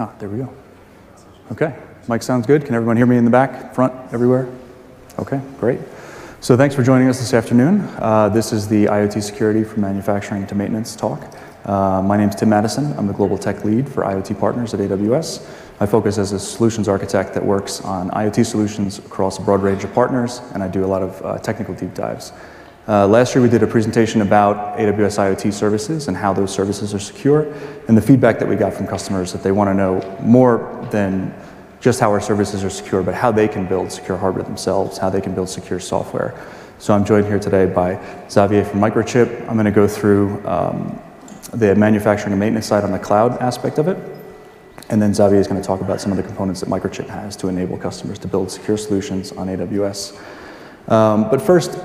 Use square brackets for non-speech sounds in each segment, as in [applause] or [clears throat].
Ah, there we go. Okay, mic sounds good. Can everyone hear me in the back, front, everywhere? Okay, great. So thanks for joining us this afternoon. Uh, this is the IoT Security from Manufacturing to Maintenance talk. Uh, my name is Tim Madison. I'm the Global Tech Lead for IoT Partners at AWS. I focus as a solutions architect that works on IoT solutions across a broad range of partners, and I do a lot of uh, technical deep dives. Uh, last year we did a presentation about AWS IoT services and how those services are secure, and the feedback that we got from customers that they want to know more than just how our services are secure, but how they can build secure hardware themselves, how they can build secure software. So I'm joined here today by Xavier from Microchip. I'm going to go through um, the manufacturing and maintenance side on the cloud aspect of it, and then Xavier is going to talk about some of the components that Microchip has to enable customers to build secure solutions on AWS. Um, but first,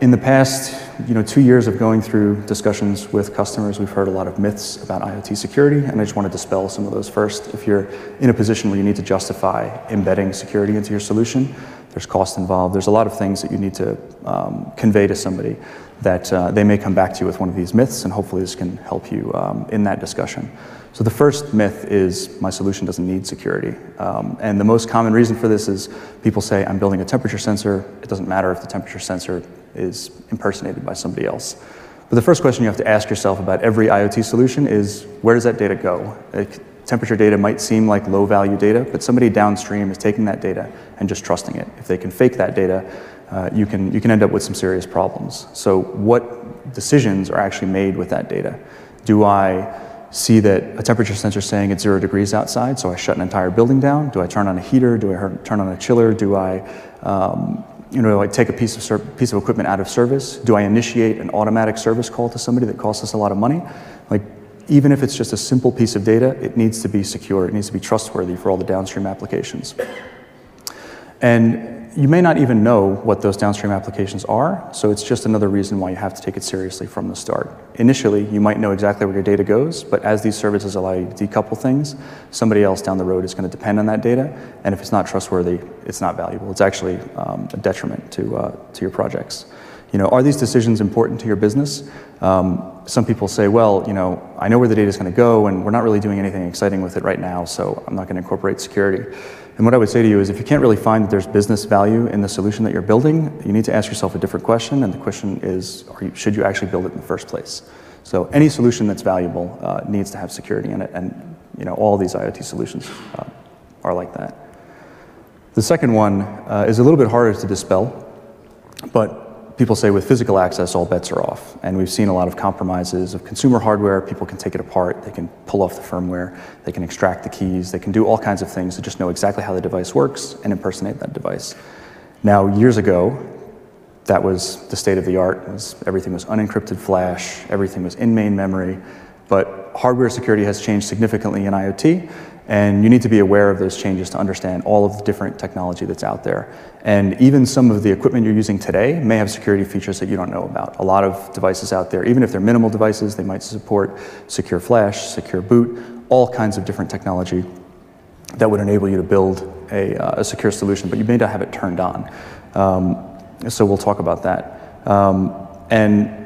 in the past, you know, two years of going through discussions with customers, we've heard a lot of myths about IoT security, and I just want to dispel some of those first. If you're in a position where you need to justify embedding security into your solution, there's cost involved. There's a lot of things that you need to um, convey to somebody that uh, they may come back to you with one of these myths, and hopefully this can help you um, in that discussion. So the first myth is my solution doesn't need security. Um, and the most common reason for this is people say, I'm building a temperature sensor. It doesn't matter if the temperature sensor is impersonated by somebody else. But the first question you have to ask yourself about every IoT solution is, where does that data go? Temperature data might seem like low value data, but somebody downstream is taking that data and just trusting it. If they can fake that data, uh, you, can, you can end up with some serious problems. So what decisions are actually made with that data? Do I see that a temperature sensor saying it's zero degrees outside, so I shut an entire building down? Do I turn on a heater? Do I turn on a chiller? Do I, um, you know, I take a piece of piece of equipment out of service? Do I initiate an automatic service call to somebody that costs us a lot of money? Like, even if it's just a simple piece of data, it needs to be secure. It needs to be trustworthy for all the downstream applications. And you may not even know what those downstream applications are, so it's just another reason why you have to take it seriously from the start. Initially, you might know exactly where your data goes, but as these services allow you to decouple things, somebody else down the road is going to depend on that data, and if it's not trustworthy, it's not valuable. It's actually um, a detriment to, uh, to your projects. You know, are these decisions important to your business? Um, some people say, well, you know, I know where the data is going to go, and we're not really doing anything exciting with it right now, so I'm not going to incorporate security. And what I would say to you is if you can't really find that there's business value in the solution that you're building, you need to ask yourself a different question, and the question is, you, should you actually build it in the first place? So any solution that's valuable uh, needs to have security in it, and you know, all these IoT solutions uh, are like that. The second one uh, is a little bit harder to dispel, but people say with physical access, all bets are off. And we've seen a lot of compromises of consumer hardware. People can take it apart, they can pull off the firmware, they can extract the keys, they can do all kinds of things to just know exactly how the device works and impersonate that device. Now, years ago, that was the state of the art. Was, everything was unencrypted flash, everything was in main memory. But hardware security has changed significantly in IoT, and you need to be aware of those changes to understand all of the different technology that's out there. And even some of the equipment you're using today may have security features that you don't know about. A lot of devices out there, even if they're minimal devices, they might support secure flash, secure boot, all kinds of different technology that would enable you to build a, uh, a secure solution, but you may not have it turned on. Um, so we'll talk about that. Um, and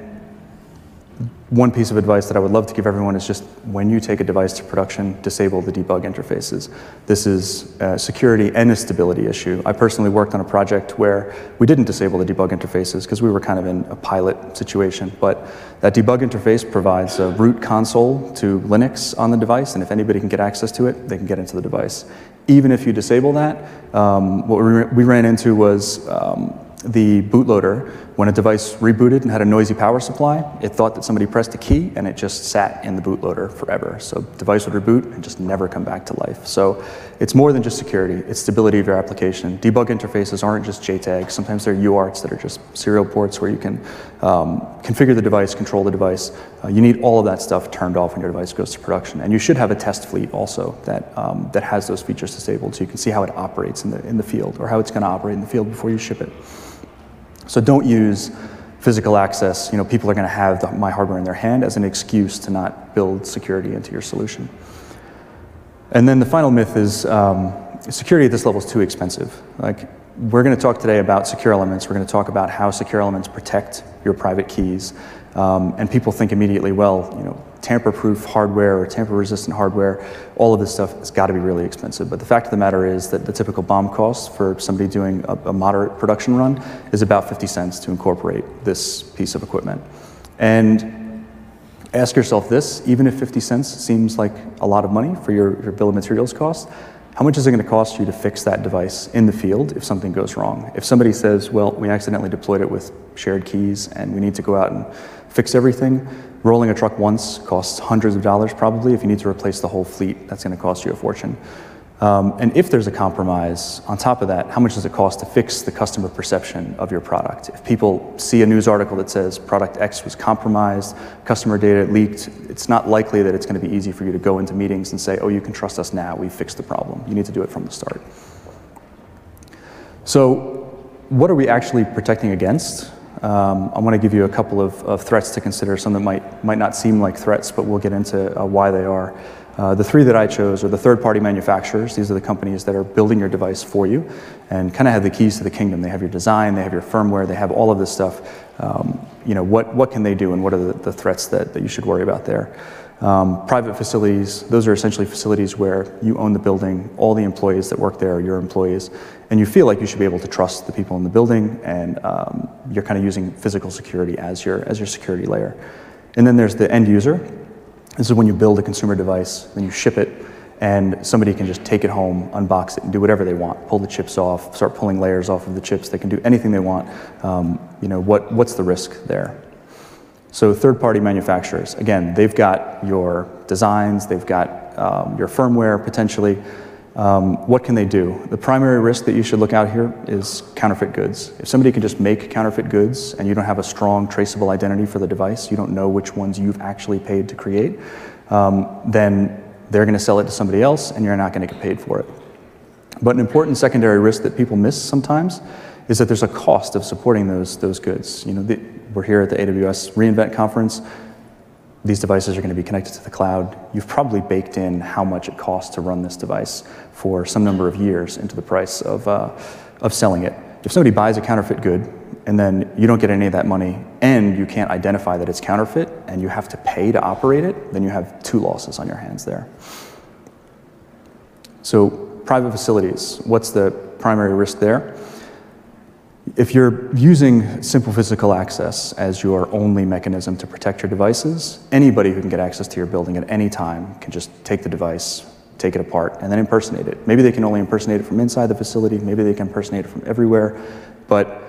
one piece of advice that I would love to give everyone is just when you take a device to production, disable the debug interfaces. This is a security and a stability issue. I personally worked on a project where we didn't disable the debug interfaces because we were kind of in a pilot situation, but that debug interface provides a root console to Linux on the device, and if anybody can get access to it, they can get into the device. Even if you disable that, um, what we ran into was um, the bootloader, when a device rebooted and had a noisy power supply, it thought that somebody pressed a key and it just sat in the bootloader forever. So device would reboot and just never come back to life. So it's more than just security, it's stability of your application. Debug interfaces aren't just JTAGs. Sometimes they're UARTs that are just serial ports where you can um, configure the device, control the device. Uh, you need all of that stuff turned off when your device goes to production. And you should have a test fleet also that, um, that has those features disabled so you can see how it operates in the, in the field or how it's gonna operate in the field before you ship it. So don't use physical access. You know, people are going to have the, my hardware in their hand as an excuse to not build security into your solution. And then the final myth is um, security at this level is too expensive. Like we're going to talk today about secure elements. We're going to talk about how secure elements protect your private keys. Um, and people think immediately, well, you know, tamper-proof hardware or tamper-resistant hardware, all of this stuff has got to be really expensive. But the fact of the matter is that the typical BOM cost for somebody doing a, a moderate production run is about 50 cents to incorporate this piece of equipment. And ask yourself this, even if 50 cents seems like a lot of money for your, your bill of materials cost, how much is it going to cost you to fix that device in the field if something goes wrong? If somebody says, well, we accidentally deployed it with shared keys and we need to go out and fix everything, rolling a truck once costs hundreds of dollars probably. If you need to replace the whole fleet, that's going to cost you a fortune. Um, and if there's a compromise, on top of that, how much does it cost to fix the customer perception of your product? If people see a news article that says product X was compromised, customer data leaked, it's not likely that it's going to be easy for you to go into meetings and say, oh, you can trust us now, we fixed the problem. You need to do it from the start. So what are we actually protecting against? Um, I want to give you a couple of, of, threats to consider, some that might, might not seem like threats, but we'll get into uh, why they are. Uh, the three that I chose are the third-party manufacturers. These are the companies that are building your device for you and kind of have the keys to the kingdom. They have your design, they have your firmware, they have all of this stuff. Um, you know, what, what can they do and what are the, the threats that, that you should worry about there? Um, private facilities, those are essentially facilities where you own the building, all the employees that work there are your employees, and you feel like you should be able to trust the people in the building, and um, you're kind of using physical security as your, as your security layer. And then there's the end user, this is when you build a consumer device, then you ship it, and somebody can just take it home, unbox it, and do whatever they want. Pull the chips off, start pulling layers off of the chips. They can do anything they want. Um, you know, what, what's the risk there? So third-party manufacturers, again, they've got your designs, they've got um, your firmware potentially. Um, what can they do? The primary risk that you should look out here is counterfeit goods. If somebody can just make counterfeit goods and you don't have a strong traceable identity for the device, you don't know which ones you've actually paid to create, um, then they're going to sell it to somebody else and you're not going to get paid for it. But an important secondary risk that people miss sometimes is that there's a cost of supporting those, those goods. You know, the, we're here at the AWS reInvent conference these devices are going to be connected to the cloud. You've probably baked in how much it costs to run this device for some number of years into the price of, uh, of selling it. If somebody buys a counterfeit good and then you don't get any of that money and you can't identify that it's counterfeit and you have to pay to operate it, then you have two losses on your hands there. So private facilities, what's the primary risk there? If you're using simple physical access as your only mechanism to protect your devices, anybody who can get access to your building at any time can just take the device, take it apart, and then impersonate it. Maybe they can only impersonate it from inside the facility, maybe they can impersonate it from everywhere, but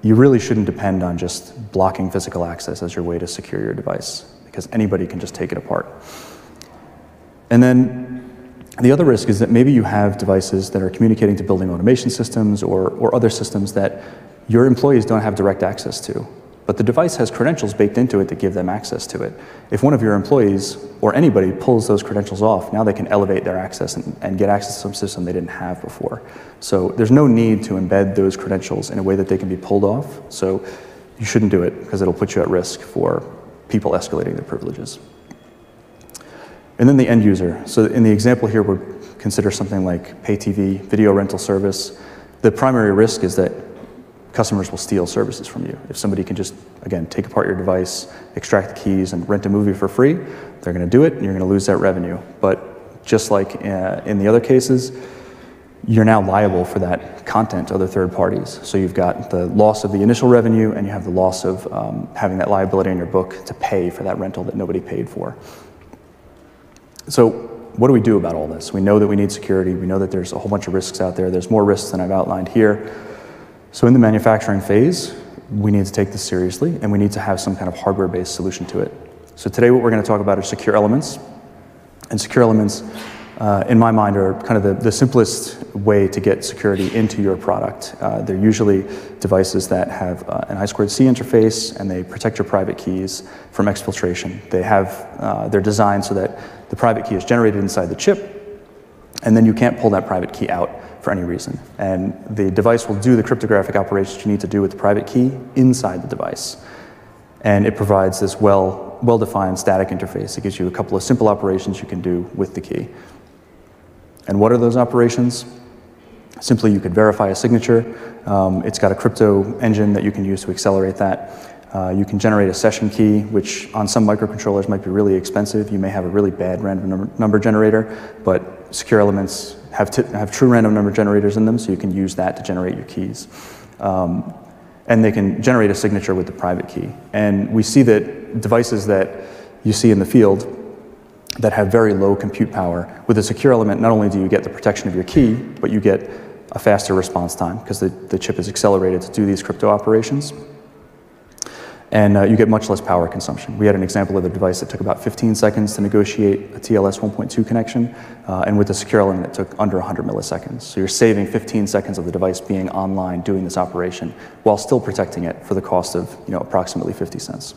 you really shouldn't depend on just blocking physical access as your way to secure your device, because anybody can just take it apart. And then the other risk is that maybe you have devices that are communicating to building automation systems or, or other systems that your employees don't have direct access to. But the device has credentials baked into it that give them access to it. If one of your employees or anybody pulls those credentials off, now they can elevate their access and, and get access to some system they didn't have before. So there's no need to embed those credentials in a way that they can be pulled off. So you shouldn't do it because it'll put you at risk for people escalating their privileges. And then the end user. So in the example here, we consider something like pay TV, video rental service. The primary risk is that customers will steal services from you. If somebody can just, again, take apart your device, extract the keys, and rent a movie for free, they're going to do it, and you're going to lose that revenue. But just like uh, in the other cases, you're now liable for that content to other third parties. So you've got the loss of the initial revenue, and you have the loss of um, having that liability in your book to pay for that rental that nobody paid for. So what do we do about all this? We know that we need security. We know that there's a whole bunch of risks out there. There's more risks than I've outlined here. So in the manufacturing phase, we need to take this seriously and we need to have some kind of hardware-based solution to it. So today what we're going to talk about are secure elements. And secure elements, uh, in my mind, are kind of the, the, simplest way to get security into your product. Uh, they're usually devices that have uh, an I2C interface and they protect your private keys from exfiltration. They have, uh, they're designed so that the private key is generated inside the chip, and then you can't pull that private key out for any reason. And the device will do the cryptographic operations you need to do with the private key inside the device. And it provides this well, well-defined static interface. It gives you a couple of simple operations you can do with the key. And what are those operations? Simply, you could verify a signature. Um, it's got a crypto engine that you can use to accelerate that. Uh, you can generate a session key, which on some microcontrollers might be really expensive. You may have a really bad random number, number generator, but secure elements have, have true random number generators in them, so you can use that to generate your keys. Um, and they can generate a signature with the private key. And we see that devices that you see in the field that have very low compute power, with a secure element, not only do you get the protection of your key, but you get a faster response time because the, the chip is accelerated to do these crypto operations and uh, you get much less power consumption. We had an example of a device that took about 15 seconds to negotiate a TLS 1.2 connection, uh, and with a secure element, it took under 100 milliseconds. So you're saving 15 seconds of the device being online doing this operation while still protecting it for the cost of you know, approximately 50 cents.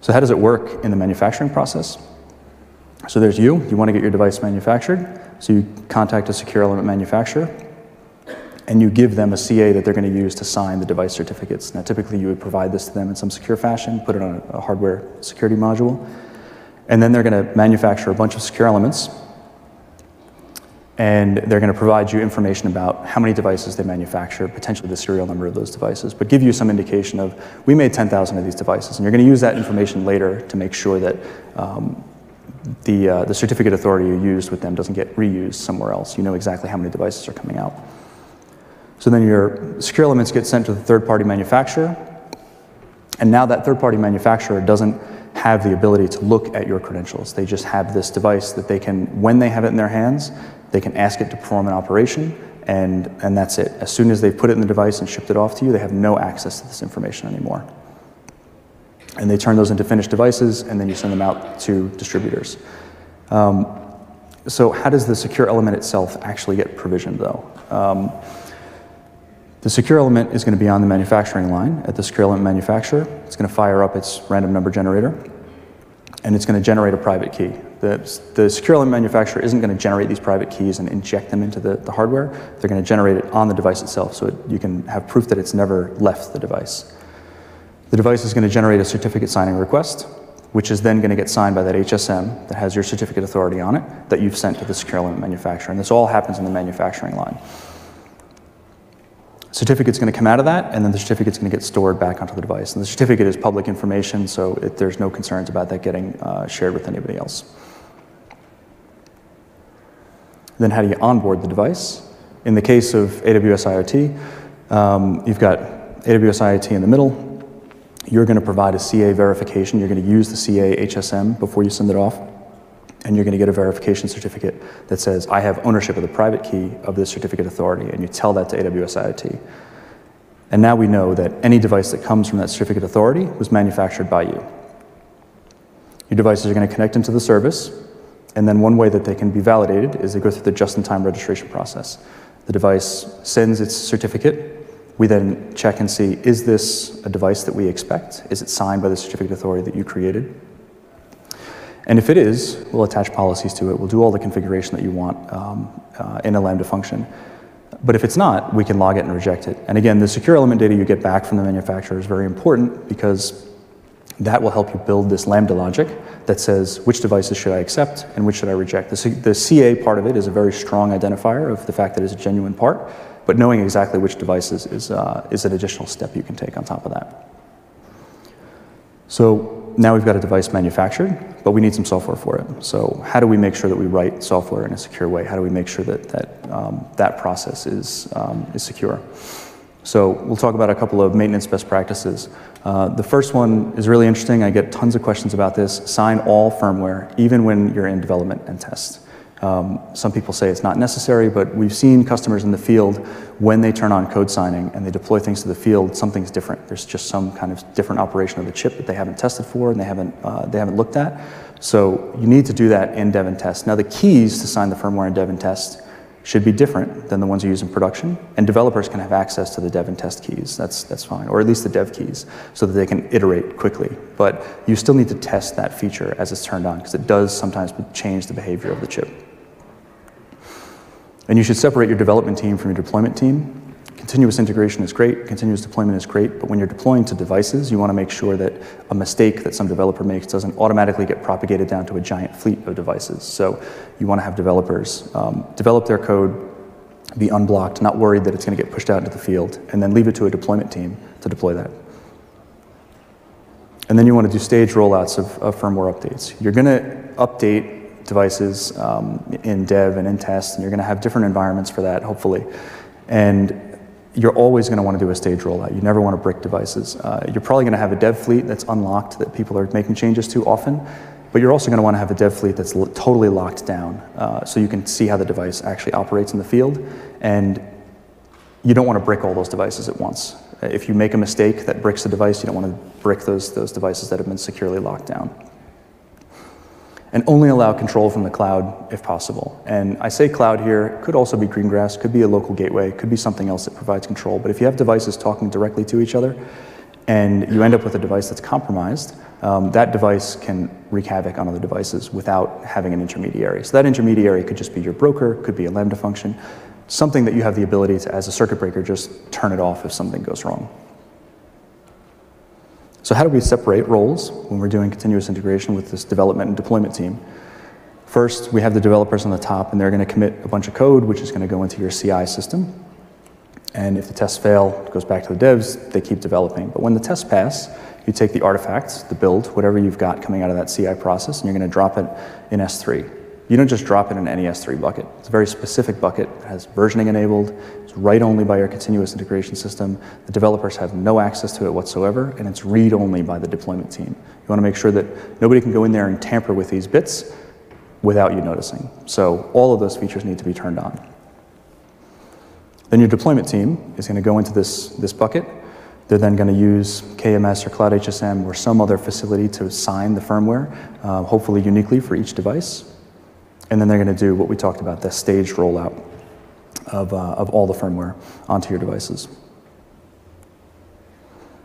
So how does it work in the manufacturing process? So there's you, you want to get your device manufactured, so you contact a secure element manufacturer, and you give them a CA that they're going to use to sign the device certificates. Now, typically, you would provide this to them in some secure fashion, put it on a, hardware security module, and then they're going to manufacture a bunch of secure elements, and they're going to provide you information about how many devices they manufacture, potentially the serial number of those devices, but give you some indication of, we made 10,000 of these devices, and you're going to use that information later to make sure that um, the, uh, the certificate authority you used with them doesn't get reused somewhere else. You know exactly how many devices are coming out. So then your secure elements get sent to the third-party manufacturer, and now that third-party manufacturer doesn't have the ability to look at your credentials. They just have this device that they can, when they have it in their hands, they can ask it to perform an operation, and, and that's it. As soon as they put it in the device and shipped it off to you, they have no access to this information anymore. And they turn those into finished devices, and then you send them out to distributors. Um, so how does the secure element itself actually get provisioned, though? Um, the secure element is going to be on the manufacturing line at the secure element manufacturer. It's going to fire up its random number generator, and it's going to generate a private key. The, the secure element manufacturer isn't going to generate these private keys and inject them into the, the hardware. They're going to generate it on the device itself, so it, you can have proof that it's never left the device. The device is going to generate a certificate signing request, which is then going to get signed by that HSM that has your certificate authority on it that you've sent to the secure element manufacturer. And this all happens in the manufacturing line. Certificate's going to come out of that, and then the certificate's going to get stored back onto the device. And the certificate is public information, so it, there's no concerns about that getting uh, shared with anybody else. Then how do you onboard the device? In the case of AWS IoT, um, you've got AWS IoT in the middle. You're going to provide a CA verification. You're going to use the CA HSM before you send it off and you're going to get a verification certificate that says, I have ownership of the private key of this certificate authority, and you tell that to AWS IoT. And now we know that any device that comes from that certificate authority was manufactured by you. Your devices are going to connect into the service, and then one way that they can be validated is they go through the just-in-time registration process. The device sends its certificate. We then check and see, is this a device that we expect? Is it signed by the certificate authority that you created? And if it is, we'll attach policies to it. We'll do all the configuration that you want um, uh, in a Lambda function. But if it's not, we can log it and reject it. And again, the secure element data you get back from the manufacturer is very important because that will help you build this Lambda logic that says which devices should I accept and which should I reject. The, C the CA part of it is a very strong identifier of the fact that it's a genuine part, but knowing exactly which devices is, uh, is an additional step you can take on top of that. So now we've got a device manufactured, but we need some software for it. So how do we make sure that we write software in a secure way? How do we make sure that that, um, that process is, um, is secure? So we'll talk about a couple of maintenance best practices. Uh, the first one is really interesting. I get tons of questions about this. Sign all firmware, even when you're in development and test. Um, some people say it's not necessary, but we've seen customers in the field when they turn on code signing and they deploy things to the field, something's different. There's just some kind of different operation of the chip that they haven't tested for and they haven't, uh, they haven't looked at. So you need to do that in dev and test. Now the keys to sign the firmware in dev and test should be different than the ones you use in production, and developers can have access to the dev and test keys. That's, that's fine, or at least the dev keys, so that they can iterate quickly. But you still need to test that feature as it's turned on, because it does sometimes change the behavior of the chip. And you should separate your development team from your deployment team. Continuous integration is great, continuous deployment is great, but when you're deploying to devices, you want to make sure that a mistake that some developer makes doesn't automatically get propagated down to a giant fleet of devices. So you want to have developers um, develop their code, be unblocked, not worried that it's going to get pushed out into the field, and then leave it to a deployment team to deploy that. And then you want to do stage rollouts of, of firmware updates. You're going to update devices um, in dev and in test, and you're going to have different environments for that, hopefully. And you're always going to want to do a stage rollout. You never want to brick devices. Uh, you're probably going to have a dev fleet that's unlocked that people are making changes to often, but you're also going to want to have a dev fleet that's totally locked down uh, so you can see how the device actually operates in the field. And you don't want to brick all those devices at once. If you make a mistake that bricks the device, you don't want to brick those, those devices that have been securely locked down. And only allow control from the cloud if possible. And I say cloud here, could also be Greengrass, could be a local gateway, could be something else that provides control. But if you have devices talking directly to each other, and you end up with a device that's compromised, um, that device can wreak havoc on other devices without having an intermediary. So that intermediary could just be your broker, could be a Lambda function, something that you have the ability to, as a circuit breaker, just turn it off if something goes wrong. So how do we separate roles when we're doing continuous integration with this development and deployment team? First, we have the developers on the top, and they're going to commit a bunch of code, which is going to go into your CI system. And if the tests fail, it goes back to the devs, they keep developing. But when the tests pass, you take the artifacts, the build, whatever you've got coming out of that CI process, and you're going to drop it in S3. You don't just drop it in any S3 bucket. It's a very specific bucket. It has versioning enabled. It's write only by your continuous integration system. The developers have no access to it whatsoever, and it's read only by the deployment team. You want to make sure that nobody can go in there and tamper with these bits without you noticing. So all of those features need to be turned on. Then your deployment team is going to go into this, this bucket. They're then going to use KMS or Cloud HSM or some other facility to sign the firmware, uh, hopefully uniquely for each device. And then they're going to do what we talked about, the staged rollout of, uh, of all the firmware onto your devices.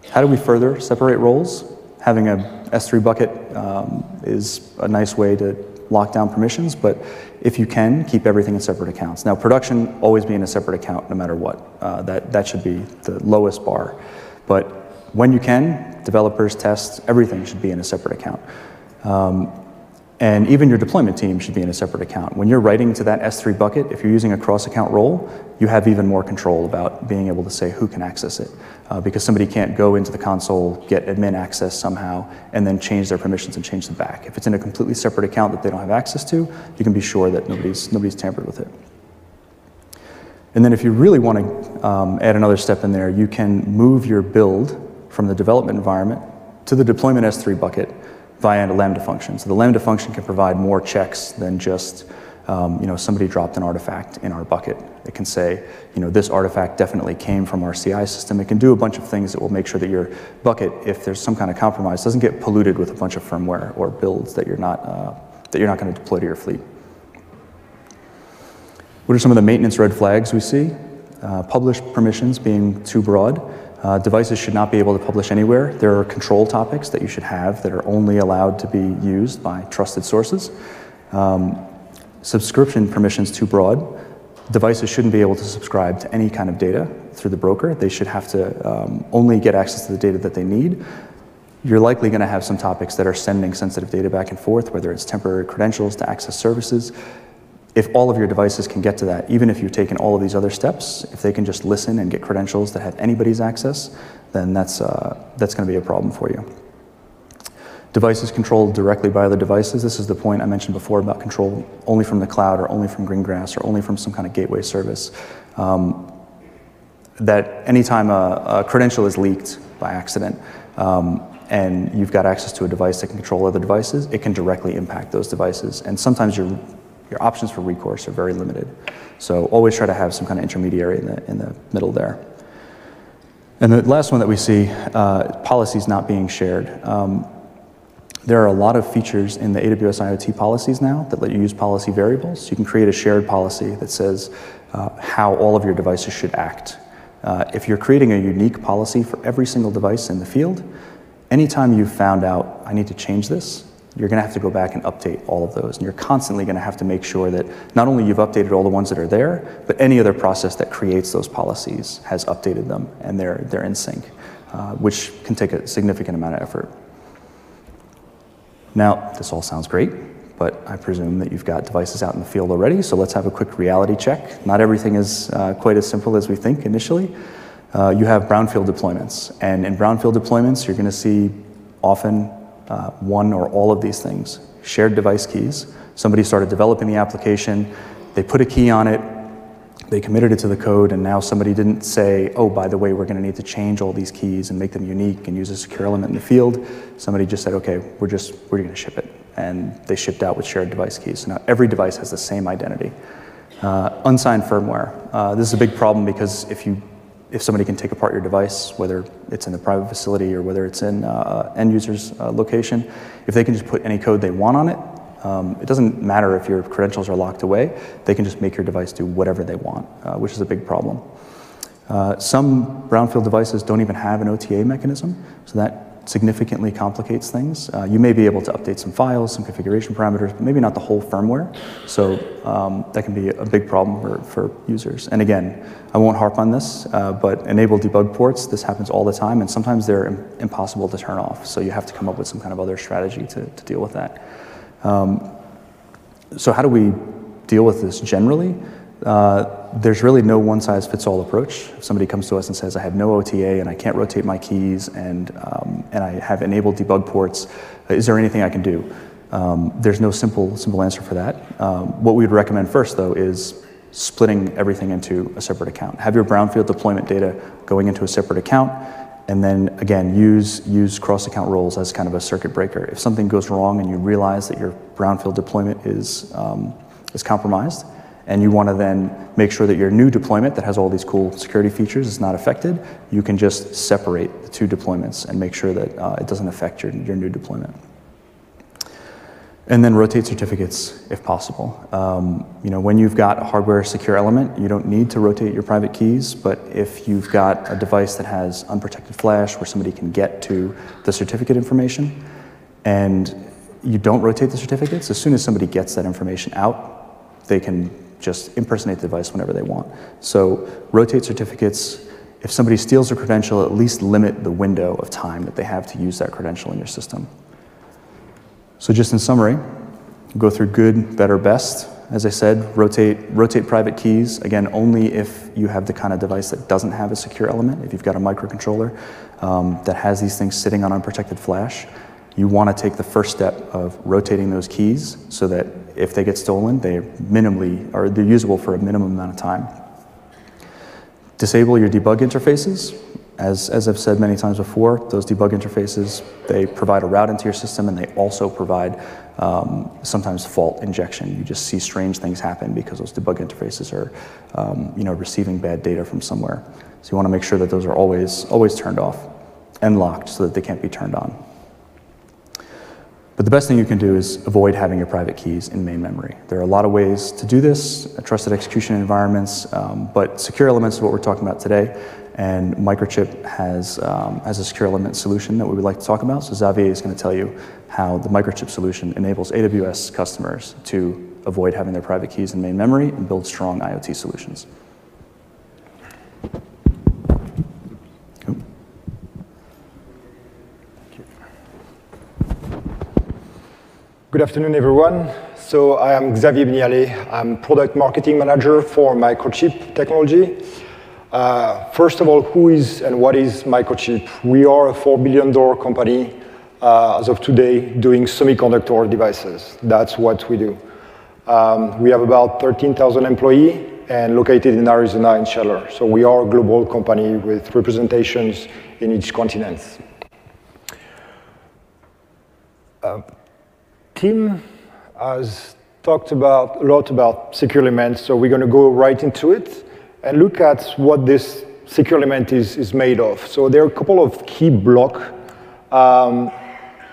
How do we further separate roles? Having a S3 bucket um, is a nice way to lock down permissions, but if you can, keep everything in separate accounts. Now, production always be in a separate account no matter what. Uh, that, that should be the lowest bar. But when you can, developers, tests, everything should be in a separate account. Um, and even your deployment team should be in a separate account. When you're writing to that S3 bucket, if you're using a cross-account role, you have even more control about being able to say who can access it. Uh, because somebody can't go into the console, get admin access somehow, and then change their permissions and change them back. If it's in a completely separate account that they don't have access to, you can be sure that nobody's, nobody's tampered with it. And then if you really want to um, add another step in there, you can move your build from the development environment to the deployment S3 bucket via a Lambda function. So the Lambda function can provide more checks than just, um, you know, somebody dropped an artifact in our bucket. It can say, you know, this artifact definitely came from our CI system. It can do a bunch of things that will make sure that your bucket, if there's some kind of compromise, doesn't get polluted with a bunch of firmware or builds that you're not, uh, that you're not going to deploy to your fleet. What are some of the maintenance red flags we see? Uh, published permissions being too broad. Uh, devices should not be able to publish anywhere. There are control topics that you should have that are only allowed to be used by trusted sources. Um, subscription permissions too broad. Devices shouldn't be able to subscribe to any kind of data through the broker. They should have to um, only get access to the data that they need. You're likely going to have some topics that are sending sensitive data back and forth, whether it's temporary credentials to access services if all of your devices can get to that, even if you've taken all of these other steps, if they can just listen and get credentials that have anybody's access, then that's, uh, that's going to be a problem for you. Devices controlled directly by other devices. This is the point I mentioned before about control only from the cloud or only from Greengrass or only from some kind of gateway service. Um, that anytime a, a, credential is leaked by accident um, and you've got access to a device that can control other devices, it can directly impact those devices. And sometimes you're your options for recourse are very limited. So always try to have some kind of intermediary in the, in the middle there. And the last one that we see, uh, policies not being shared. Um, there are a lot of features in the AWS IoT policies now that let you use policy variables. You can create a shared policy that says uh, how all of your devices should act. Uh, if you're creating a unique policy for every single device in the field, anytime you've found out, I need to change this, you're going to have to go back and update all of those. And you're constantly going to have to make sure that not only you've updated all the ones that are there, but any other process that creates those policies has updated them and they're, they're in sync, uh, which can take a significant amount of effort. Now, this all sounds great, but I presume that you've got devices out in the field already, so let's have a quick reality check. Not everything is uh, quite as simple as we think initially. Uh, you have brownfield deployments, and in brownfield deployments, you're going to see often uh, one or all of these things. Shared device keys. Somebody started developing the application, they put a key on it, they committed it to the code, and now somebody didn't say, oh, by the way, we're going to need to change all these keys and make them unique and use a secure element in the field. Somebody just said, okay, we're just, we're going to ship it and they shipped out with shared device keys. So now every device has the same identity. Uh, unsigned firmware. Uh, this is a big problem because if you if somebody can take apart your device, whether it's in the private facility or whether it's in uh, end user's uh, location, if they can just put any code they want on it, um, it doesn't matter if your credentials are locked away, they can just make your device do whatever they want, uh, which is a big problem. Uh, some brownfield devices don't even have an OTA mechanism, so that significantly complicates things. Uh, you may be able to update some files, some configuration parameters, but maybe not the whole firmware. So um, that can be a big problem for, for users. And again, I won't harp on this, uh, but enable debug ports, this happens all the time, and sometimes they're Im impossible to turn off. So you have to come up with some kind of other strategy to, to deal with that. Um, so how do we deal with this generally? Uh, there's really no one-size-fits-all approach. If somebody comes to us and says, I have no OTA and I can't rotate my keys and, um, and I have enabled debug ports, is there anything I can do? Um, there's no simple, simple answer for that. Um, what we would recommend first, though, is splitting everything into a separate account. Have your brownfield deployment data going into a separate account, and then again, use, use cross-account roles as kind of a circuit breaker. If something goes wrong and you realize that your brownfield deployment is, um, is compromised, and you want to then make sure that your new deployment that has all these cool security features is not affected, you can just separate the two deployments and make sure that uh, it doesn't affect your, your new deployment. And then rotate certificates if possible. Um, you know, when you've got a hardware secure element, you don't need to rotate your private keys, but if you've got a device that has unprotected flash where somebody can get to the certificate information, and you don't rotate the certificates, as soon as somebody gets that information out, they can just impersonate the device whenever they want. So rotate certificates. If somebody steals a credential, at least limit the window of time that they have to use that credential in your system. So just in summary, go through good, better, best. As I said, rotate, rotate private keys, again, only if you have the kind of device that doesn't have a secure element. If you've got a microcontroller um, that has these things sitting on unprotected flash, you want to take the first step of rotating those keys so that if they get stolen, they minimally are they're usable for a minimum amount of time. Disable your debug interfaces. As, as I've said many times before, those debug interfaces, they provide a route into your system and they also provide um, sometimes fault injection. You just see strange things happen because those debug interfaces are um, you know, receiving bad data from somewhere. So you want to make sure that those are always, always turned off and locked so that they can't be turned on. But the best thing you can do is avoid having your private keys in main memory. There are a lot of ways to do this, trusted execution environments, um, but secure elements is what we're talking about today. And Microchip has, um, has a secure element solution that we would like to talk about. So Xavier is going to tell you how the Microchip solution enables AWS customers to avoid having their private keys in main memory and build strong IoT solutions. Good afternoon, everyone. So I am Xavier Bignale. I'm product marketing manager for Microchip Technology. Uh, first of all, who is and what is Microchip? We are a $4 billion company uh, as of today doing semiconductor devices. That's what we do. Um, we have about 13,000 employees and located in Arizona and Chandler. So we are a global company with representations in each continent. Uh, Tim has talked about a lot about secure elements, so we're going to go right into it and look at what this secure element is, is made of. So there are a couple of key blocks. Um,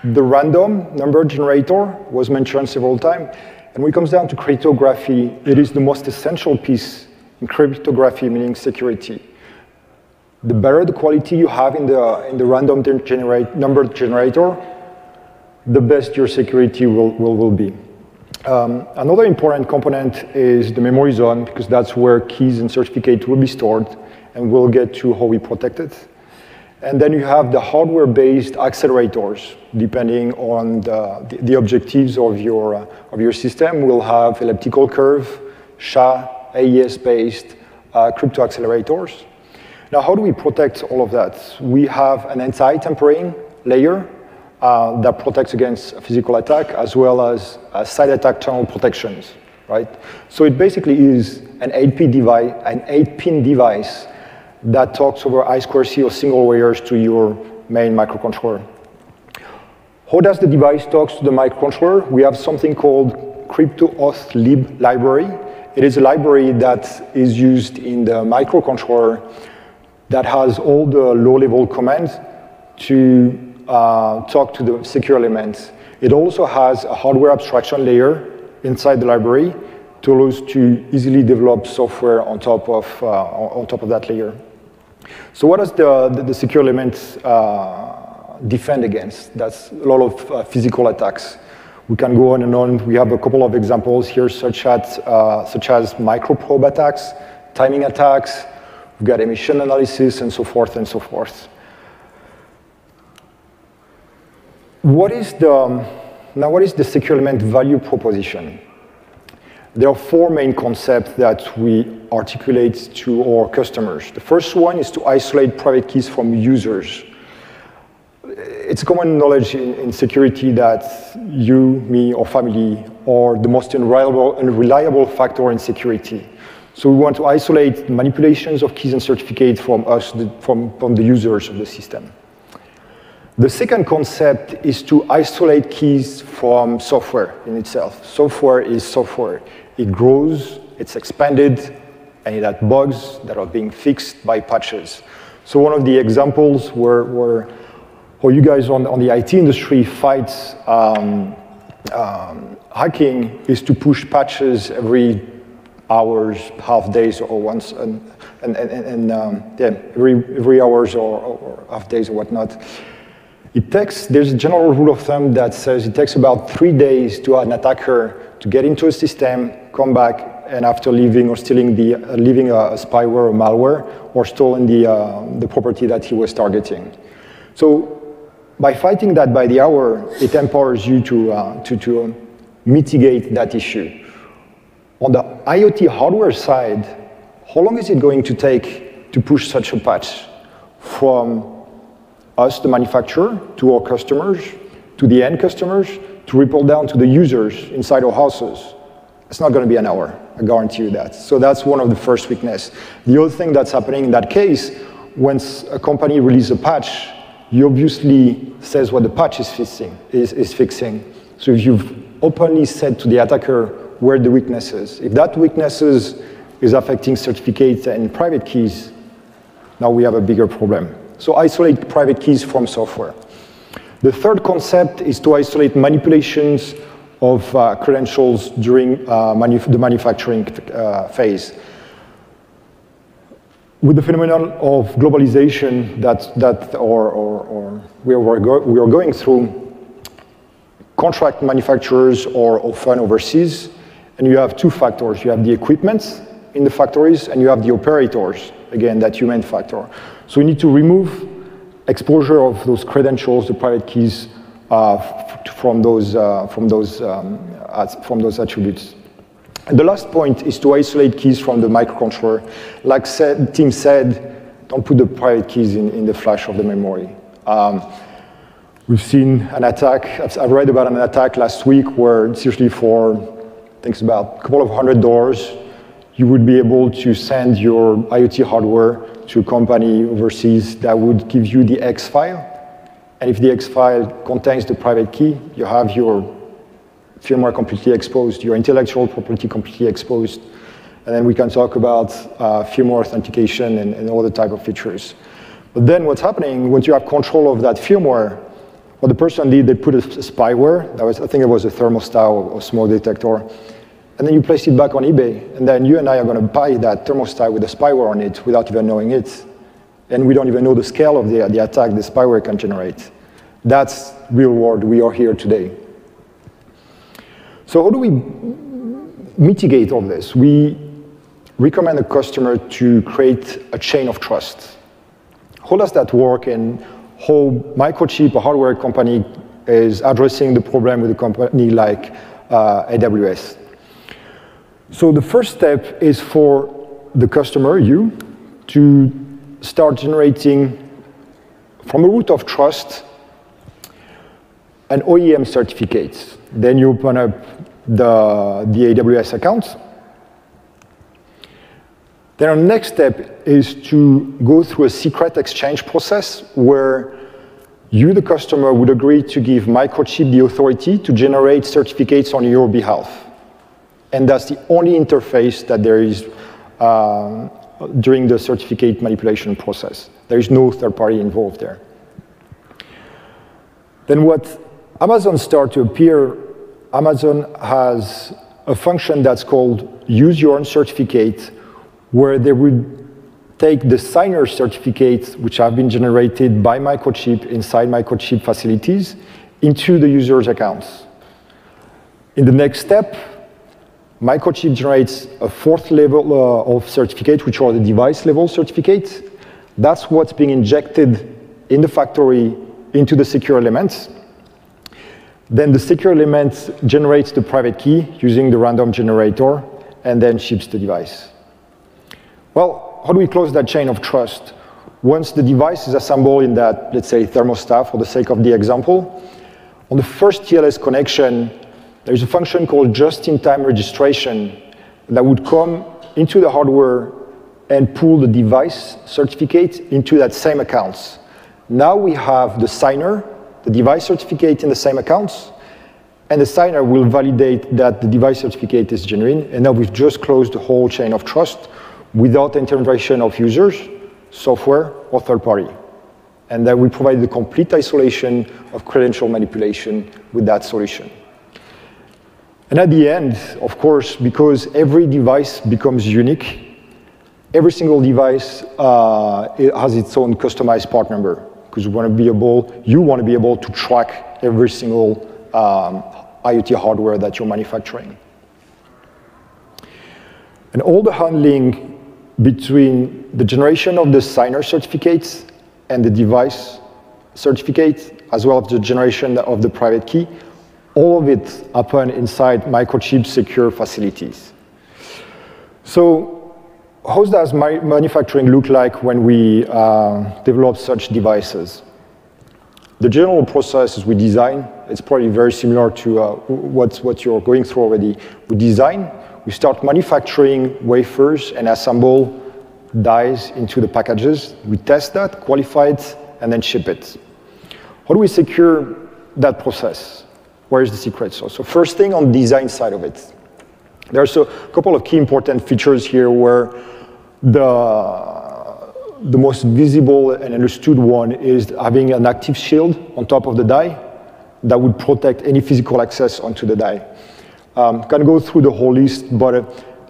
the random number generator was mentioned several times. And when it comes down to cryptography, it is the most essential piece in cryptography, meaning security. The better the quality you have in the, in the random generate, number generator, the best your security will, will, will be. Um, another important component is the memory zone, because that's where keys and certificates will be stored, and we'll get to how we protect it. And then you have the hardware-based accelerators, depending on the, the, the objectives of your, uh, of your system. We'll have elliptical curve, SHA, AES-based uh, crypto accelerators. Now, how do we protect all of that? We have an anti-tampering layer uh, that protects against physical attack, as well as uh, side attack tunnel protections, right? So it basically is an 8-pin device, an 8-pin device that talks over I2C or single wires to your main microcontroller. How does the device talk to the microcontroller? We have something called CryptoAuthLib library. It is a library that is used in the microcontroller that has all the low-level commands to uh, talk to the secure elements. It also has a hardware abstraction layer inside the library to allow us to easily develop software on top of, uh, on top of that layer. So what does the, the, the secure elements uh, defend against? That's a lot of uh, physical attacks. We can go on and on. We have a couple of examples here, such as, uh, such as microprobe attacks, timing attacks, we've got emission analysis, and so forth and so forth. What is the, now what is the secure element value proposition? There are four main concepts that we articulate to our customers. The first one is to isolate private keys from users. It's common knowledge in, in security that you, me, or family are the most unreliable, unreliable factor in security. So we want to isolate manipulations of keys and certificates from us, the, from, from the users of the system. The second concept is to isolate keys from software in itself. Software is software. It grows, it's expanded, and it has bugs that are being fixed by patches. So one of the examples where, where how you guys on, on the IT industry fights um, um, hacking is to push patches every hours, half days, or once, and, and, and, and um, yeah, every, every hours or, or half days or whatnot. It takes, there's a general rule of thumb that says it takes about three days to an attacker to get into a system, come back, and after leaving or stealing the, uh, leaving a, a, spyware or malware, or stolen the, uh, the property that he was targeting. So by fighting that by the hour, it empowers you to, uh, to, to mitigate that issue. On the IoT hardware side, how long is it going to take to push such a patch from us, the manufacturer, to our customers, to the end customers, to ripple down to the users inside our houses. It's not going to be an hour, I guarantee you that. So that's one of the first weakness. The other thing that's happening in that case, once a company releases a patch, you obviously says what the patch is fixing. Is, is fixing. So if you've openly said to the attacker where the weakness is, if that weakness is affecting certificates and private keys, now we have a bigger problem. So isolate private keys from software. The third concept is to isolate manipulations of uh, credentials during uh, the manufacturing uh, phase. With the phenomenon of globalization that, that or, or, or we, are we are going through, contract manufacturers are often overseas, and you have two factors. You have the equipment in the factories, and you have the operators, again, that human factor. So we need to remove exposure of those credentials, the private keys, uh, from those, uh, from, those, um, from those attributes. And the last point is to isolate keys from the microcontroller. Like said, Tim said, don't put the private keys in, in the flash of the memory. Um, we've seen an attack, I've read about an attack last week where usually for, I think it's about a couple of hundred dollars, you would be able to send your IoT hardware to a company overseas that would give you the hex file. And if the hex file contains the private key, you have your firmware completely exposed, your intellectual property completely exposed. And then we can talk about uh, firmware authentication and, and all the type of features. But then what's happening, once you have control of that firmware, what the person did, they put a spyware, that was, I think it was a thermostat or, smoke detector, and then you place it back on eBay, and then you and I are going to buy that thermostat with a spyware on it without even knowing it. And we don't even know the scale of the, the attack the spyware can generate. That's real world we are here today. So how do we mitigate all this? We recommend a customer to create a chain of trust. How does that work and how Microchip, a hardware company, is addressing the problem with a company like uh, AWS? So the first step is for the customer, you, to start generating from a root of trust an OEM certificate. Then you open up the, the AWS account. Then our next step is to go through a secret exchange process where you, the customer, would agree to give Microchip the authority to generate certificates on your behalf. And that's the only interface that there is um, during the certificate manipulation process. There is no third party involved there. Then what Amazon start to appear, Amazon has a function that's called use your own certificate, where they would take the signer certificates, which have been generated by Microchip inside Microchip facilities, into the user's accounts. In the next step, Microchip generates a fourth level uh, of certificate, which are the device level certificates. That's what's being injected in the factory into the secure elements. Then the secure element generates the private key using the random generator and then ships the device. Well, how do we close that chain of trust? Once the device is assembled in that, let's say, thermostat for the sake of the example, on the first TLS connection, there's a function called just-in-time registration that would come into the hardware and pull the device certificate into that same accounts. Now we have the signer the device certificate in the same accounts, and the signer will validate that the device certificate is genuine, and now we've just closed the whole chain of trust without intervention of users, software, or third party. And then we provide the complete isolation of credential manipulation with that solution. And at the end, of course, because every device becomes unique, every single device uh, has its own customized part number because you want to be able, you want to be able to track every single um, IoT hardware that you're manufacturing. And all the handling between the generation of the signer certificates and the device certificate, as well as the generation of the private key, all of it happen inside microchip secure facilities. So how does manufacturing look like when we uh, develop such devices? The general process is we design. It's probably very similar to uh, what, what you're going through already. We design, we start manufacturing wafers and assemble dies into the packages. We test that, qualify it, and then ship it. How do we secure that process? Where is the secret sauce? So first thing on the design side of it. There's a couple of key important features here where the, the most visible and understood one is having an active shield on top of the die that would protect any physical access onto the die. Um, can go through the whole list, but uh,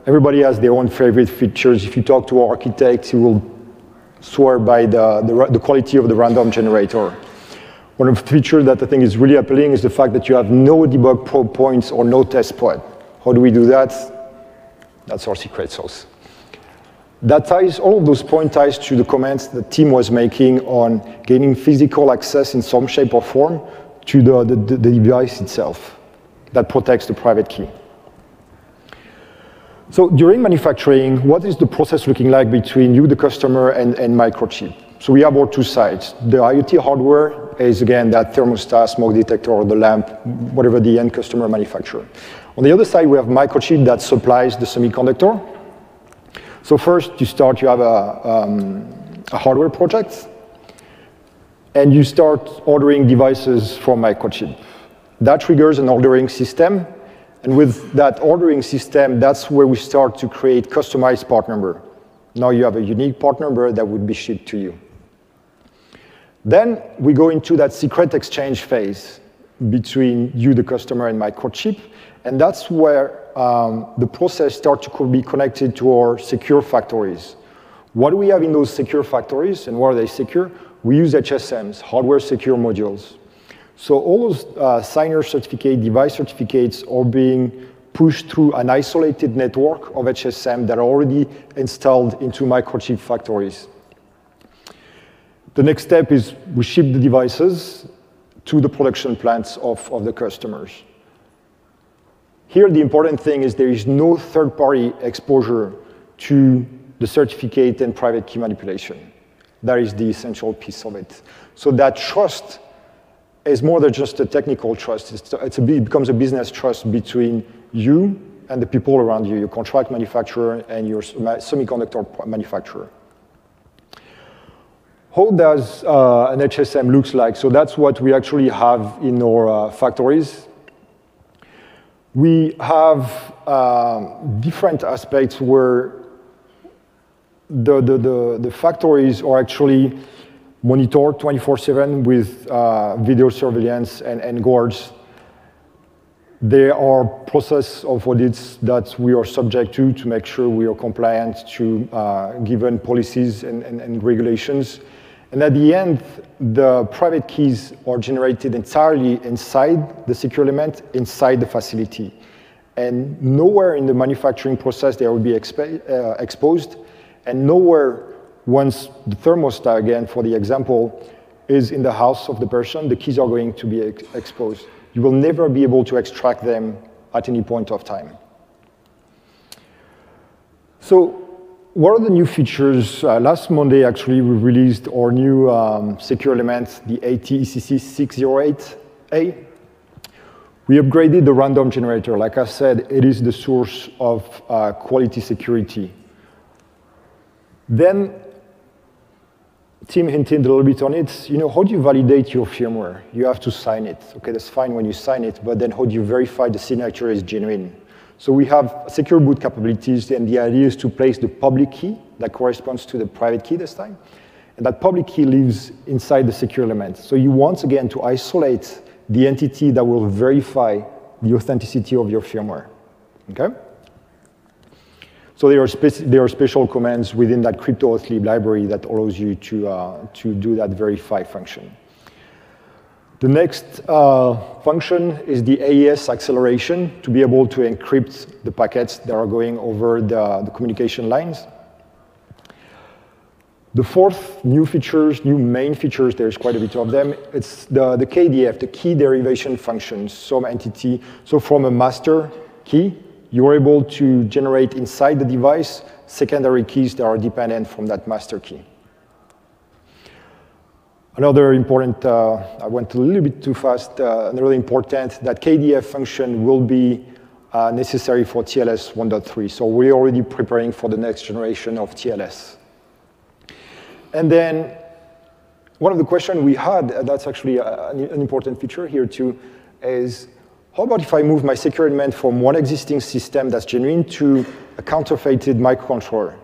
everybody has their own favorite features. If you talk to architects, he will swear by the, the, the quality of the random generator. One of the features that I think is really appealing is the fact that you have no debug probe points or no test point. How do we do that? That's our secret sauce. That ties, all of those points ties to the comments the team was making on gaining physical access in some shape or form to the, the, the device itself that protects the private key. So during manufacturing, what is the process looking like between you, the customer, and, and Microchip? So we have our two sides. The IoT hardware is, again, that thermostat, smoke detector, or the lamp, whatever the end customer manufacturer. On the other side, we have Microchip that supplies the semiconductor, so first, you start, you have a, um, a hardware project, and you start ordering devices from Microchip. That triggers an ordering system, and with that ordering system, that's where we start to create customized part number. Now you have a unique part number that would be shipped to you. Then we go into that secret exchange phase between you, the customer, and my Microchip, and that's where um, the process starts to be connected to our secure factories. What do we have in those secure factories and where are they secure? We use HSMs, hardware secure modules. So all those uh, signer certificate, device certificates are being pushed through an isolated network of HSM that are already installed into microchip factories. The next step is we ship the devices to the production plants of, of the customers. Here, the important thing is there is no third-party exposure to the certificate and private key manipulation. That is the essential piece of it. So that trust is more than just a technical trust. It's, it's a, it becomes a business trust between you and the people around you, your contract manufacturer and your semiconductor manufacturer. How does uh, an HSM looks like? So that's what we actually have in our uh, factories. We have um, different aspects where the, the, the, the factories are actually monitored 24-7 with uh, video surveillance and, and guards. There are process of audits that we are subject to to make sure we are compliant to uh, given policies and, and, and regulations. And at the end, the private keys are generated entirely inside the secure element, inside the facility. And nowhere in the manufacturing process they will be uh, exposed, and nowhere once the thermostat, again, for the example, is in the house of the person, the keys are going to be ex exposed. You will never be able to extract them at any point of time. So what are the new features? Uh, last Monday, actually, we released our new um, secure element, the AT-ECC 608A. We upgraded the random generator. Like I said, it is the source of uh, quality security. Then Tim hinted a little bit on it. You know, how do you validate your firmware? You have to sign it. Okay, that's fine when you sign it, but then how do you verify the signature is genuine? So we have secure boot capabilities, and the idea is to place the public key that corresponds to the private key this time. And that public key lives inside the secure element. So you want, again, to isolate the entity that will verify the authenticity of your firmware. Okay? So there are, there are special commands within that crypto library that allows you to, uh, to do that verify function. The next uh, function is the AES acceleration to be able to encrypt the packets that are going over the, the communication lines. The fourth new features, new main features, there's quite a bit of them, it's the, the KDF, the key derivation function, some entity. So from a master key, you're able to generate inside the device secondary keys that are dependent from that master key. Another important, uh, I went a little bit too fast, uh, another important, that KDF function will be uh, necessary for TLS 1.3. So we're already preparing for the next generation of TLS. And then one of the questions we had, uh, that's actually uh, an important feature here too, is how about if I move my secure element from one existing system that's genuine to a counterfeited microcontroller?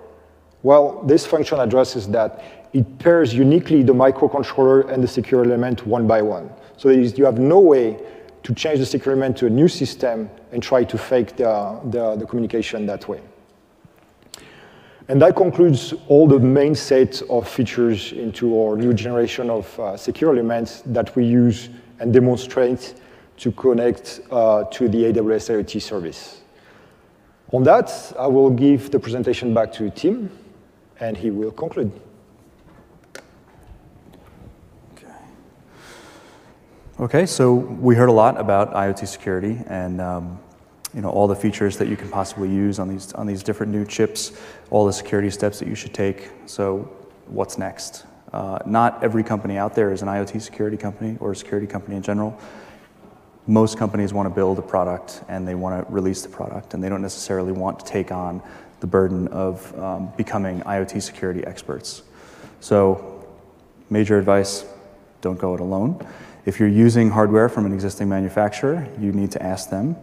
Well, this function addresses that. It pairs uniquely the microcontroller and the secure element one by one. So you have no way to change the secure element to a new system and try to fake the, the, the communication that way. And that concludes all the main set of features into our new generation of uh, secure elements that we use and demonstrate to connect uh, to the AWS IoT service. On that, I will give the presentation back to Tim, and he will conclude. Okay, so we heard a lot about IoT security and um, you know all the features that you can possibly use on these on these different new chips, all the security steps that you should take. So, what's next? Uh, not every company out there is an IoT security company or a security company in general most companies want to build a product and they want to release the product and they don't necessarily want to take on the burden of um, becoming IoT security experts. So major advice, don't go it alone. If you're using hardware from an existing manufacturer, you need to ask them,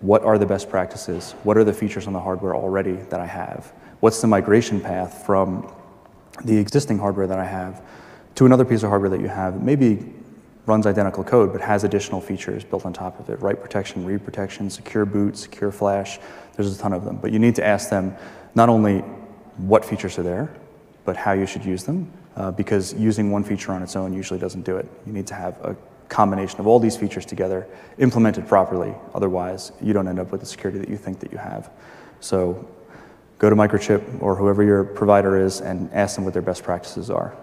what are the best practices? What are the features on the hardware already that I have? What's the migration path from the existing hardware that I have to another piece of hardware that you have? Maybe runs identical code but has additional features built on top of it. Write protection, read protection, secure boot, secure flash. There's a ton of them. But you need to ask them not only what features are there, but how you should use them. Uh, because using one feature on its own usually doesn't do it. You need to have a combination of all these features together, implemented properly. Otherwise, you don't end up with the security that you think that you have. So go to Microchip or whoever your provider is and ask them what their best practices are.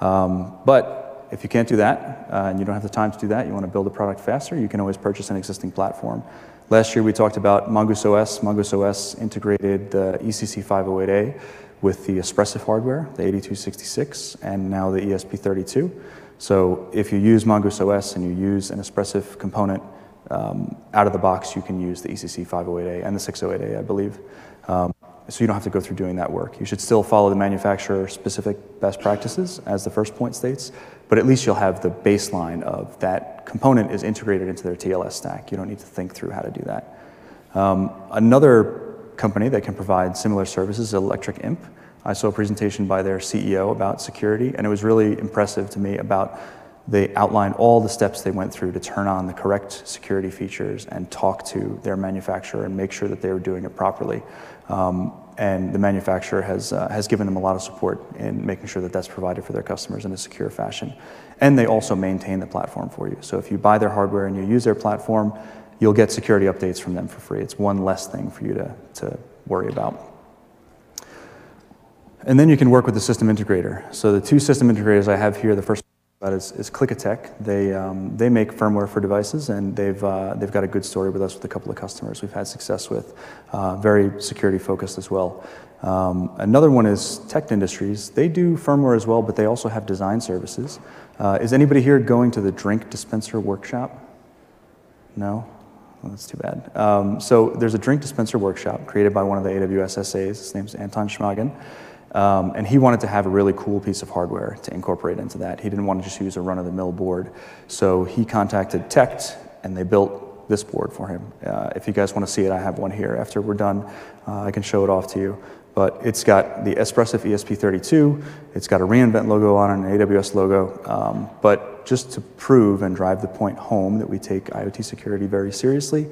Um, but if you can't do that uh, and you don't have the time to do that, you want to build a product faster, you can always purchase an existing platform. Last year we talked about Mongoose OS. Mongoose OS integrated the ECC 508A with the Espressif hardware, the 8266, and now the ESP32. So if you use Mongoose OS and you use an Espressif component um, out of the box, you can use the ECC 508A and the 608A, I believe. Um, so you don't have to go through doing that work. You should still follow the manufacturer-specific best practices, as the first point states, but at least you'll have the baseline of that component is integrated into their TLS stack. You don't need to think through how to do that. Um, another company that can provide similar services Electric Imp. I saw a presentation by their CEO about security, and it was really impressive to me about they outlined all the steps they went through to turn on the correct security features and talk to their manufacturer and make sure that they were doing it properly. Um, and the manufacturer has, uh, has given them a lot of support in making sure that that's provided for their customers in a secure fashion. And they also maintain the platform for you. So if you buy their hardware and you use their platform, you'll get security updates from them for free. It's one less thing for you to, to worry about. And then you can work with the system integrator. So the two system integrators I have here, the first about is, is Klika Tech. They, um, they make firmware for devices, and they've, uh, they've got a good story with us with a couple of customers we've had success with. Uh, very security focused as well. Um, another one is Tekt Industries. They do firmware as well, but they also have design services. Uh, is anybody here going to the drink dispenser workshop? No? Well, that's too bad. Um, so there's a drink dispenser workshop created by one of the AWS SAs. His name's Anton Schmagen. Um, and he wanted to have a really cool piece of hardware to incorporate into that. He didn't want to just use a run-of-the-mill board. So he contacted Tekt, and they built this board for him. Uh, if you guys want to see it, I have one here. After we're done, uh, I can show it off to you. But it's got the Espressif ESP32. It's got a re:Invent logo on it, an AWS logo. Um, but just to prove and drive the point home that we take IoT security very seriously,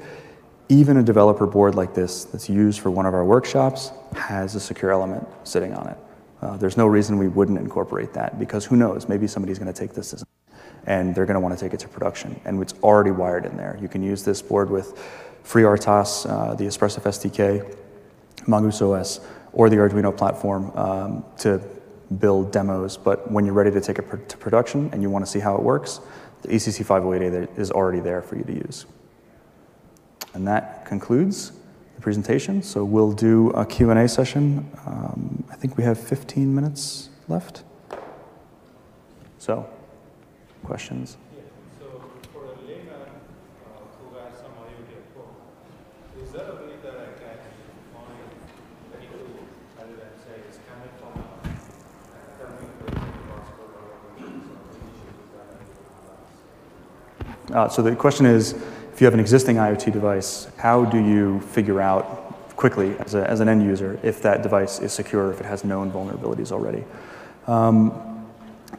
even a developer board like this that's used for one of our workshops has a secure element sitting on it. Uh, there's no reason we wouldn't incorporate that because who knows, maybe somebody's going to take this and they're going to want to take it to production and it's already wired in there. You can use this board with FreeRTOS, uh, the Espressif SDK, Mongoose OS, or the Arduino platform um, to build demos. But when you're ready to take it to production and you want to see how it works, the ECC 508A is already there for you to use. And that concludes the presentation. So we'll do a Q&A session. Um, I think we have 15 minutes left. So, questions? Yeah. So for a layman uh, who has some IoT at home, is there a way that I can find any tool other than say scan it from a tell me the passcode or whatever Uh, so the question is, if you have an existing IoT device, how do you figure out quickly as, a, as an end user if that device is secure, if it has known vulnerabilities already? Um,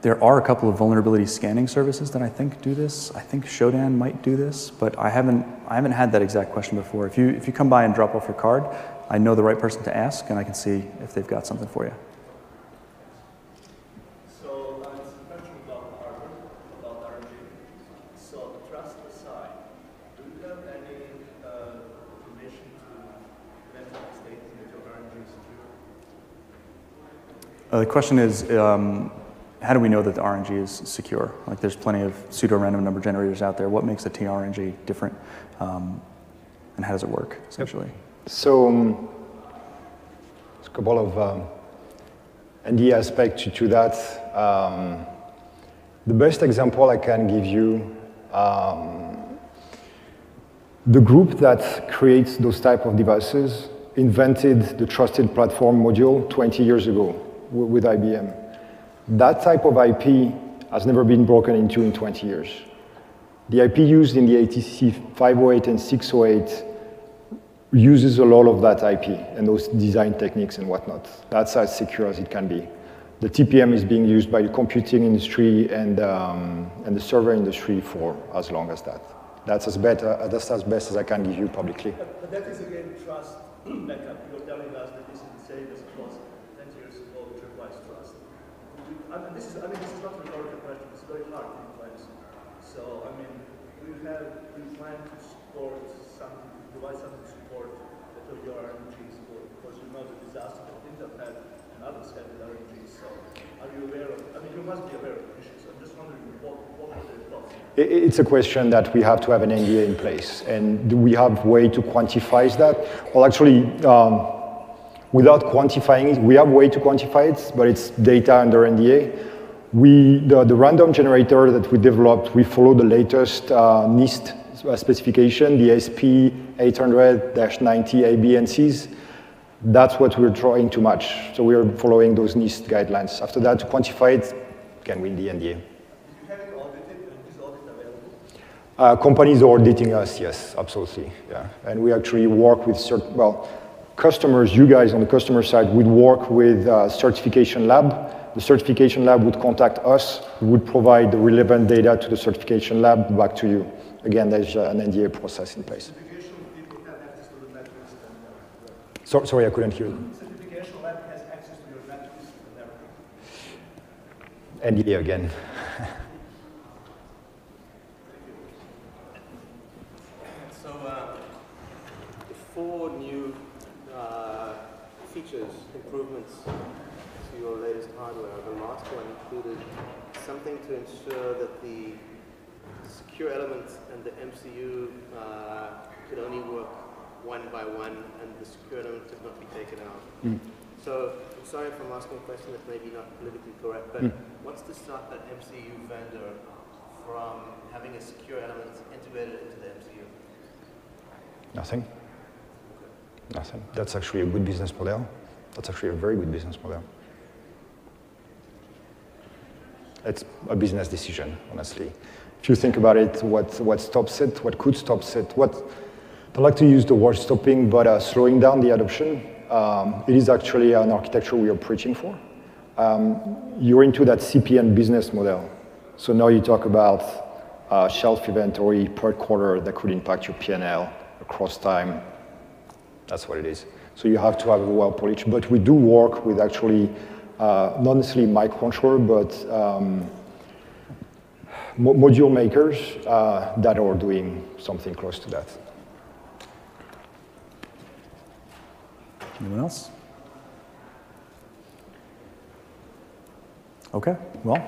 there are a couple of vulnerability scanning services that I think do this. I think Shodan might do this, but I haven't, I haven't had that exact question before. If you, if you come by and drop off your card, I know the right person to ask, and I can see if they've got something for you. Uh, the question is, um, how do we know that the RNG is secure? Like, there's plenty of pseudo-random number generators out there. What makes a TRNG different, um, and how does it work, essentially? So, um, there's a couple of um, ND aspects to, to that. Um, the best example I can give you, um, the group that creates those type of devices invented the trusted platform module 20 years ago with IBM. That type of IP has never been broken into in 20 years. The IP used in the ATC 508 and 608 uses a lot of that IP and those design techniques and whatnot. That's as secure as it can be. The TPM is being used by the computing industry and, um, and the server industry for as long as that. That's as, better, that's as best as I can give you publicly. But, but that is again trust [clears throat] backup. You're telling us that this is the same as I mean, this is, I mean, this is not a rhetorical question. It's very hard to implement. So, I mean, we have, we plan to support something, provide something to support of your RNG support, because you know the disaster that have had and others have with RNG. So are you aware of, I mean, you must be aware of the issues. I'm just wondering what, what are their thoughts? It's a question that we have to have an NDA in place, and do we have way to quantify that? Well, actually, um, without quantifying it, we have way to quantify it, but it's data under NDA. We, the, the random generator that we developed, we follow the latest uh, NIST specification, the SP 800-90 A, B, and Cs. That's what we're trying to match. So we are following those NIST guidelines. After that, to quantify it, can win the NDA. Did you have it audited and is audit available? Uh, companies are auditing us, yes, absolutely, yeah. And we actually work with certain, well, customers, you guys on the customer side would work with uh, certification lab. The certification lab would contact us, we would provide the relevant data to the certification lab back to you. Again, there's uh, an NDA process in place. Certification people have access to the metrics and everything. So, sorry, I couldn't hear you. Certification lab has access to your metrics and everything. NDA again. So, uh, the four new uh, features, improvements to your latest hardware, the last one included something to ensure that the secure elements and the MCU uh, could only work one by one and the secure element could not be taken out. So, I'm sorry if I'm asking a question that's maybe not politically correct, but what's to stop that MCU vendor from having a secure element integrated into the MCU? Nothing. Nothing. That's actually a good business model. That's actually a very good business model. It's a business decision, honestly. If you think about it, what, what stops it, what could stop it, what, I like to use the word stopping, but uh, slowing down the adoption, um, it is actually an architecture we are preaching for. Um, you're into that CPN business model. So now you talk about uh, shelf inventory per quarter that could impact your P&L across time. That's what it is. So you have to have a well polished. But we do work with actually uh, not necessarily microcontroller, but um, mo- module makers uh, that are doing something close to that. Anyone else? Okay, well,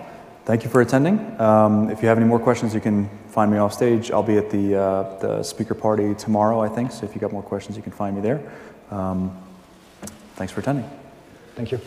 thank you for attending. Um, if you have any more questions, you can find me off stage. I'll be at the, uh, the speaker party tomorrow, I think, so if you got more questions, you can find me there. Um, thanks for attending. Thank you.